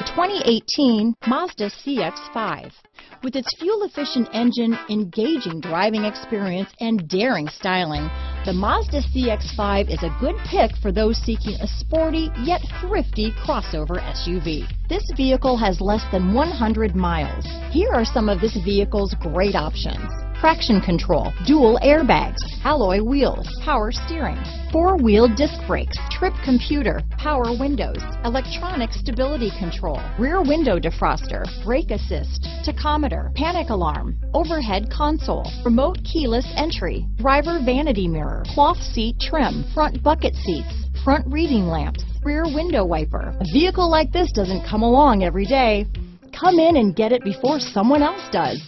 The 2018 Mazda CX-5. With its fuel-efficient engine, engaging driving experience, and daring styling, the Mazda CX-5 is a good pick for those seeking a sporty yet thrifty crossover SUV. This vehicle has less than 100 miles. Here are some of this vehicle's great options traction control, dual airbags, alloy wheels, power steering, four-wheel disc brakes, trip computer, power windows, electronic stability control, rear window defroster, brake assist, tachometer, panic alarm, overhead console, remote keyless entry, driver vanity mirror, cloth seat trim, front bucket seats, front reading lamps, rear window wiper. A vehicle like this doesn't come along every day. Come in and get it before someone else does.